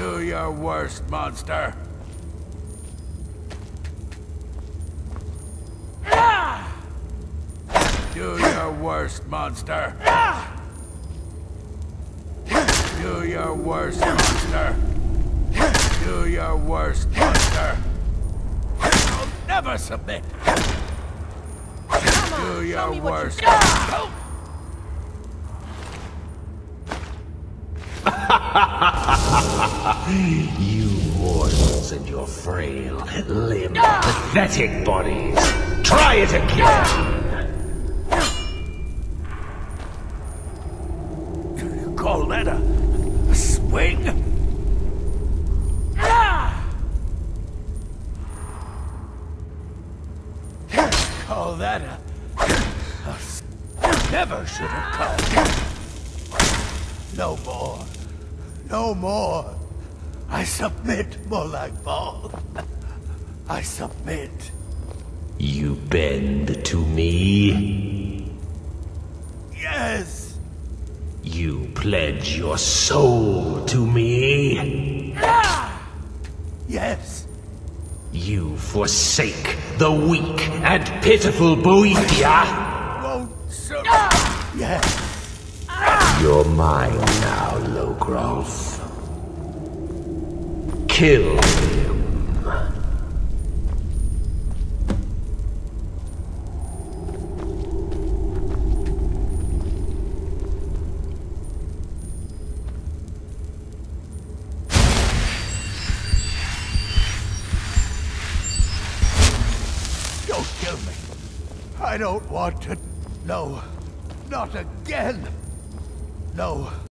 Do your worst, monster. Do your worst, monster. Do your worst, monster. Do your worst, monster. I'll never submit. Do your worst. You mortals and your frail, limp, pathetic bodies. Try it again! Call that a, a swing? Call that a, a Never should have come. No more. No more. I submit, Molag Bal. I submit. You bend to me. Yes. You pledge your soul to me. Ah! Yes. You forsake the weak and pitiful Boethiah. Won't so. Ah! Yes. You're mine now, Logrolf. Kill him. Don't kill me. I don't want to. No. Not again. No.